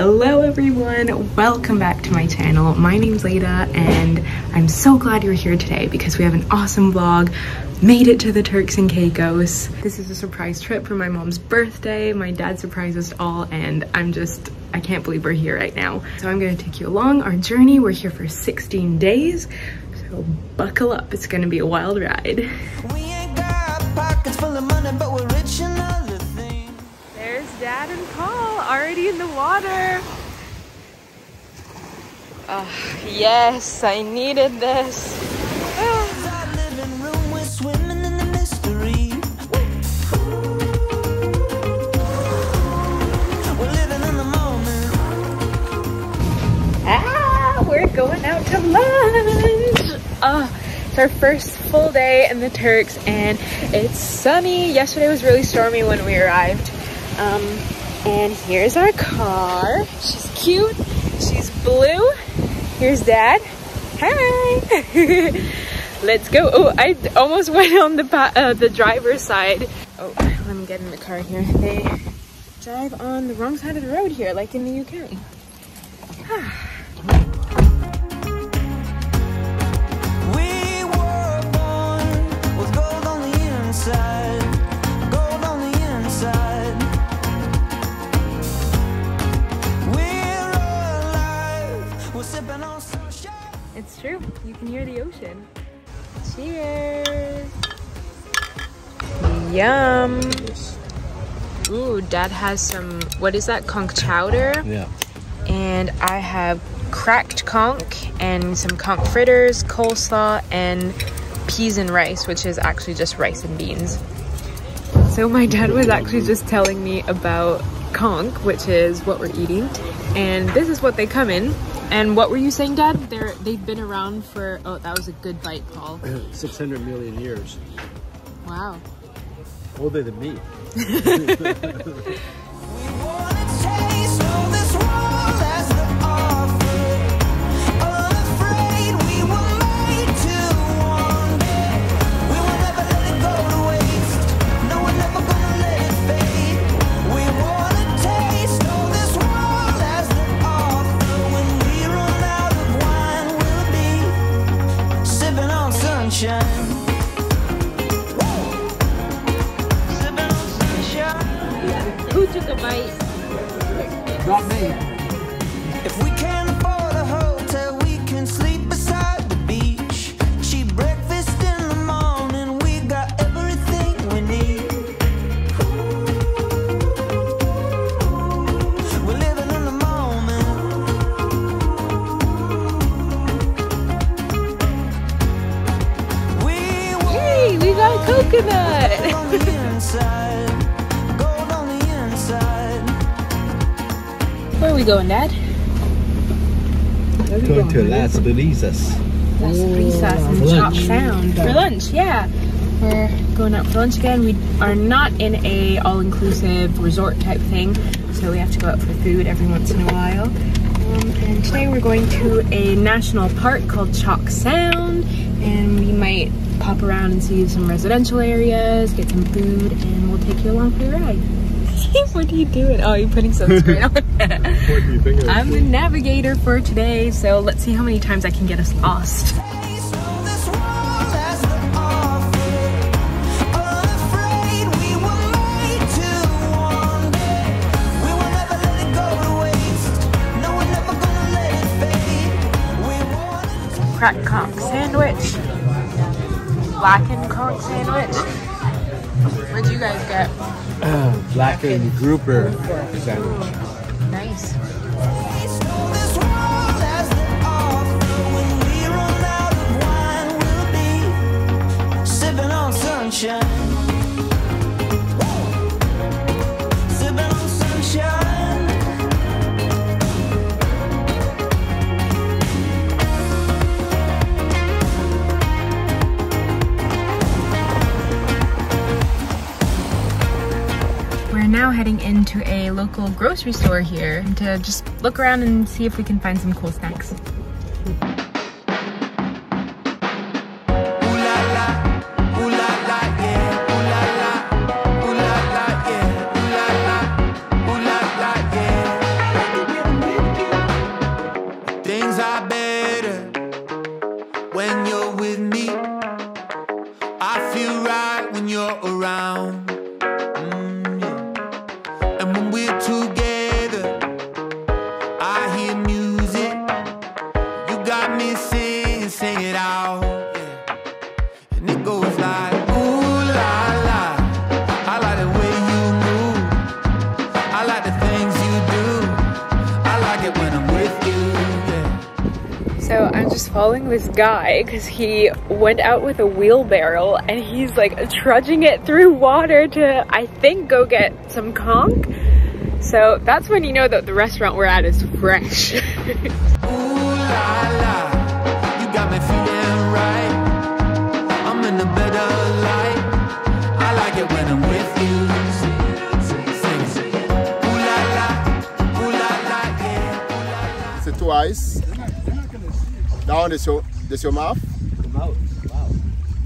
Hello everyone, welcome back to my channel. My name's Leda and I'm so glad you're here today because we have an awesome vlog. Made it to the Turks and Caicos. This is a surprise trip for my mom's birthday. My dad surprised us all and I'm just, I can't believe we're here right now. So I'm gonna take you along our journey. We're here for 16 days. So buckle up, it's gonna be a wild ride. Dad and Paul already in the water. Oh, yes, I needed this. Ah, we're going out to lunch. Ah, it's our first full day in the Turks and it's sunny. Yesterday was really stormy when we arrived. Um, and here's our car. She's cute. She's blue. Here's dad. Hi. Let's go. Oh, I almost went on the uh, the driver's side. Oh, let me get in the car here. They drive on the wrong side of the road here, like in the UK. It's true. You can hear the ocean. Cheers. Yum. Ooh, dad has some, what is that, conch chowder? Yeah. And I have cracked conch and some conch fritters, coleslaw, and peas and rice, which is actually just rice and beans. So my dad was actually just telling me about conch, which is what we're eating, and this is what they come in. And what were you saying, Dad? They're they've been around for oh, that was a good bite, Paul. 600 million years. Wow. Older than me. Who took a bite? Not me. Coconut. on gold on the inside. Where are we going, Dad? Going to Las Brisas. Las Brisas and For Chop lunch. Sound for lunch. Yeah, we're going out for lunch again. We are not in a all-inclusive resort type thing, so we have to go out for food every once in a while. Um, and today we're going to a national park called Chalk Sound, and we might pop around and see some residential areas, get some food, and we'll take you along for the ride. what are you doing? Oh, you're putting sunscreen on. What do you think I'm the navigator for today, so let's see how many times I can get us lost. Blackened conch sandwich. What'd you guys get? Blackened grouper sandwich. Local grocery store here to just look around and see if we can find some cool snacks. Following this guy because he went out with a wheelbarrow and he's like trudging it through water to, I think, go get some conch. So that's when you know that the restaurant we're at is fresh. Ooh la la, you got me feeling right. I'm in a better light. I like it when I'm with you. Sing. Ooh la la, ooh la la, yeah. C'est twice. Down is your, this your mouth. Mouth. Wow.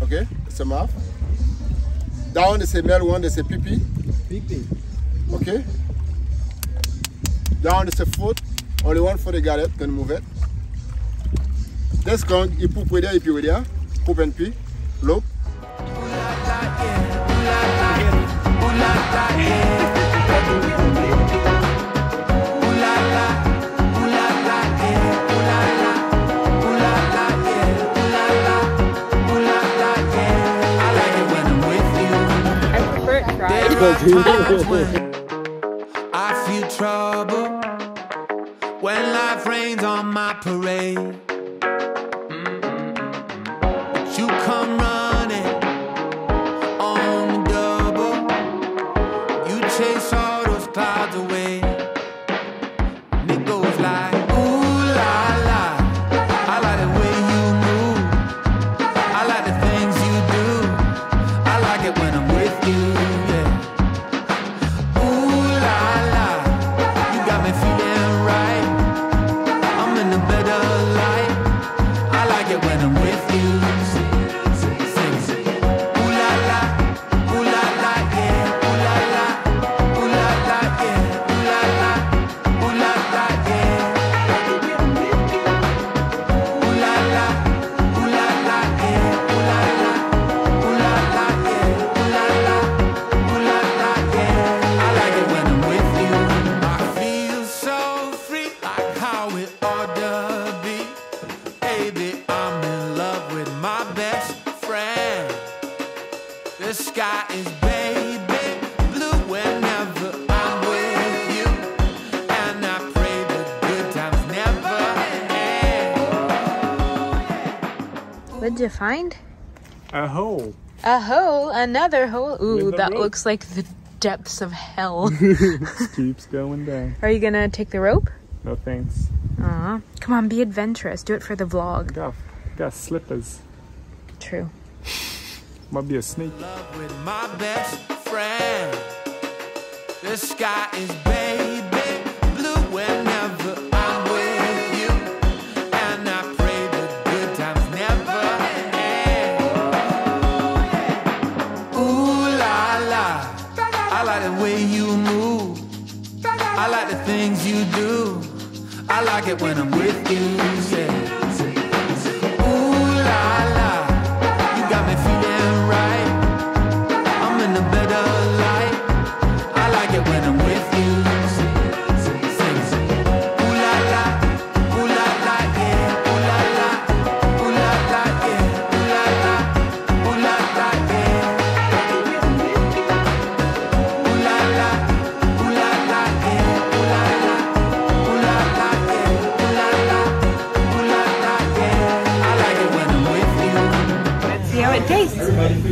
Okay, it's your mouth. Down is a male one, it's a pee Pee-pee. Okay. Down is a foot. Only one foot you got it, then move it. This gong, you poop with there, you pee with there. Poop and pee. Look. I feel trouble when life rains on my parade. What'd you find? A hole. A hole, another hole. Ooh, that rope. looks like the depths of hell. Keeps going down. Are you gonna take the rope? No thanks. Aw. Come on, be adventurous. Do it for the vlog. Got, got slippers. True. Might be a snake. love with my best friend. The sky is baby blue whenever I'm with you, and I pray the good times never end. Ooh la la, I like the way you move. I like the things you do. I like it when I'm with you.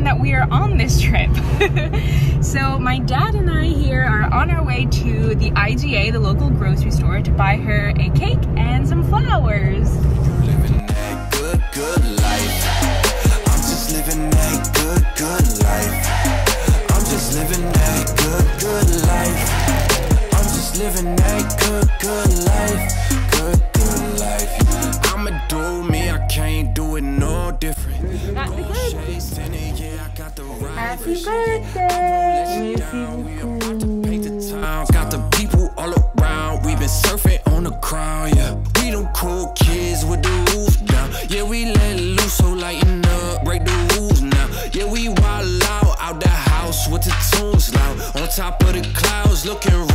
reason that we are on this trip. so my dad and I here are on our way to the IGA, the local grocery store, to buy her a cake and some flowers. good, good Got the people all around. We been surfing on the crown, yeah. We them cool kids with the roof down. Yeah, we let loose, so lighten up, break the rules now. Yeah, we wild out, out the house with the tunes loud. On top of the clouds, looking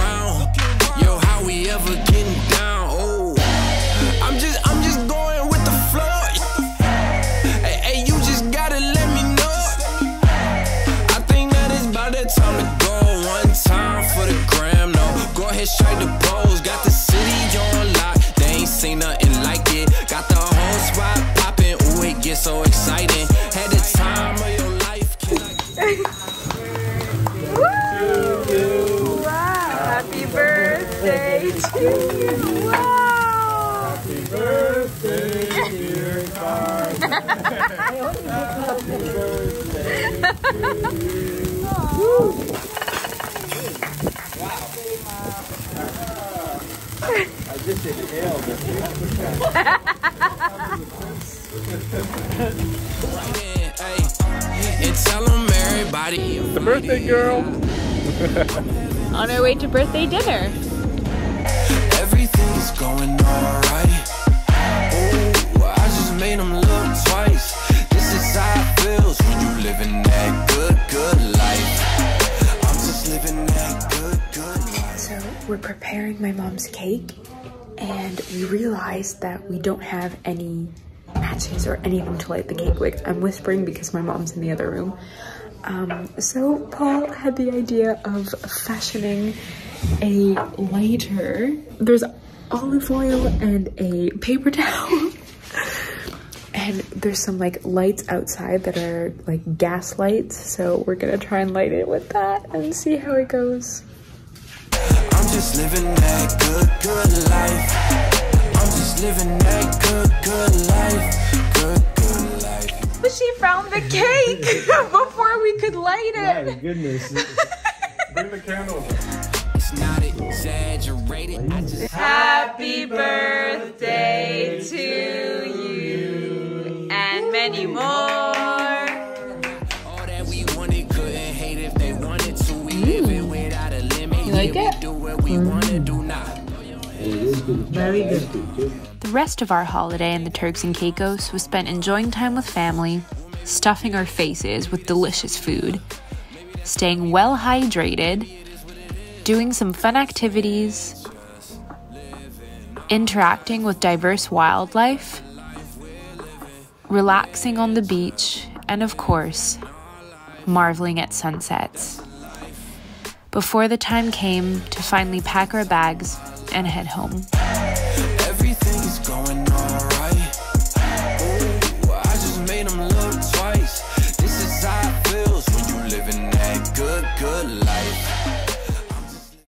Ooh, it gets so exciting. Had the time of your life. Can I Happy birthday to you! Wow! in, hey, and tell them everybody. The birthday girl. On our way to birthday dinner. Everything is going alright. Oh, I just made them look twice. This is how it feels when you living that good, good life. I'm just living that good, good life. So we're preparing my mom's cake and we realized that we don't have any matches or anything to light the cake with. I'm whispering because my mom's in the other room. Um, so Paul had the idea of fashioning a lighter. There's olive oil and a paper towel. And there's some like lights outside that are like gas lights. So we're gonna try and light it with that and see how it goes. I'm just living that good, good life. I'm just living that good, good life. Good, good life. But she found the cake before we could light it. My goodness. Bring the candle. It's not exaggerated. I just Happy birthday to you and many more. All that we wanted, couldn't hate if they wanted to. We mm. living without a limit. You like it? We mm-hmm. do what wanna do now. The rest of our holiday in the Turks and Caicos was spent enjoying time with family, stuffing our faces with delicious food, staying well hydrated, doing some fun activities, interacting with diverse wildlife, relaxing on the beach, and of course, marveling at sunsets. Before the time came to finally pack our bags and head home.